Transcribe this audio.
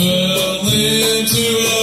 fell into a.